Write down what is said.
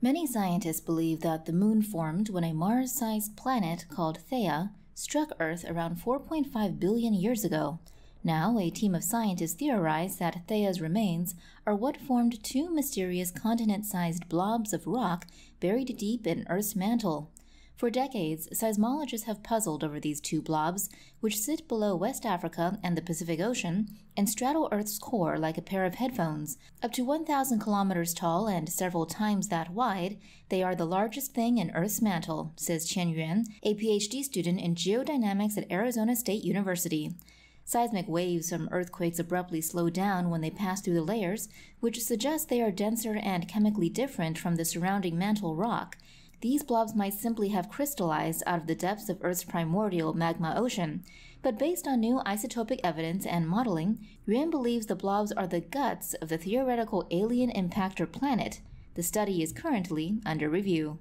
Many scientists believe that the moon formed when a Mars sized planet called Theia struck Earth around 4.5 billion years ago. Now, a team of scientists theorize that Theia's remains are what formed two mysterious continent sized blobs of rock buried deep in Earth's mantle. For decades, seismologists have puzzled over these two blobs, which sit below West Africa and the Pacific Ocean and straddle Earth's core like a pair of headphones. Up to 1,000 kilometers tall and several times that wide, they are the largest thing in Earth's mantle, says Qian Yuan, a PhD student in geodynamics at Arizona State University. Seismic waves from earthquakes abruptly slow down when they pass through the layers, which suggests they are denser and chemically different from the surrounding mantle rock. These blobs might simply have crystallized out of the depths of Earth's primordial magma ocean. But based on new isotopic evidence and modeling, Yuan believes the blobs are the guts of the theoretical alien impactor planet. The study is currently under review.